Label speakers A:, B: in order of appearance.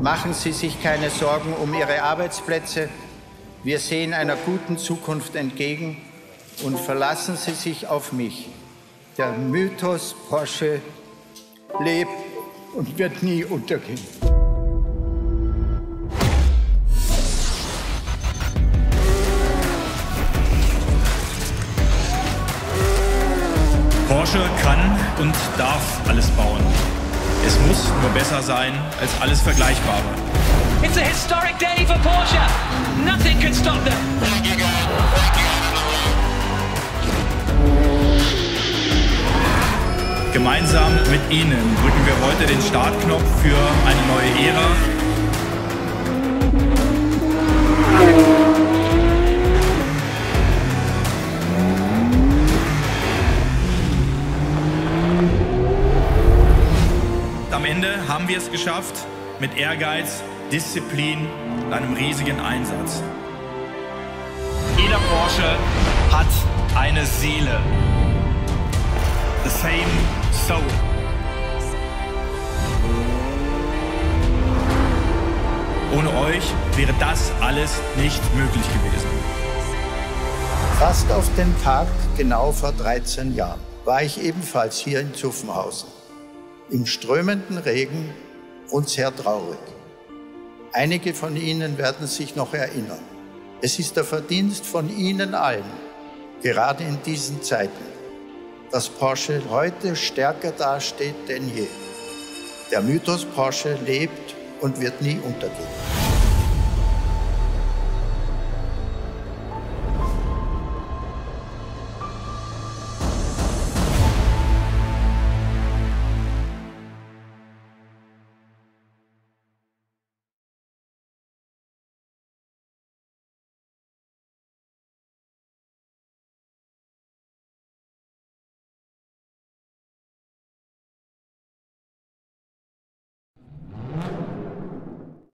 A: Machen Sie sich keine Sorgen um Ihre Arbeitsplätze. Wir sehen einer guten Zukunft entgegen und verlassen Sie sich auf mich. Der Mythos Porsche lebt und wird nie untergehen.
B: Porsche kann und darf alles bauen. Es muss nur besser sein als alles Vergleichbare.
C: It's a historic day for Porsche. Nothing can stop them.
B: Gemeinsam mit Ihnen drücken wir heute den Startknopf für eine neue Ära. Ende haben wir es geschafft mit Ehrgeiz, Disziplin und einem riesigen Einsatz. Jeder Porsche hat eine Seele. The same soul. Ohne euch wäre das alles nicht möglich gewesen.
A: Fast auf den Tag, genau vor 13 Jahren, war ich ebenfalls hier in Zuffenhausen. Im strömenden Regen und sehr traurig. Einige von Ihnen werden sich noch erinnern. Es ist der Verdienst von Ihnen allen, gerade in diesen Zeiten, dass Porsche heute stärker dasteht denn je. Der Mythos Porsche lebt und wird nie untergehen.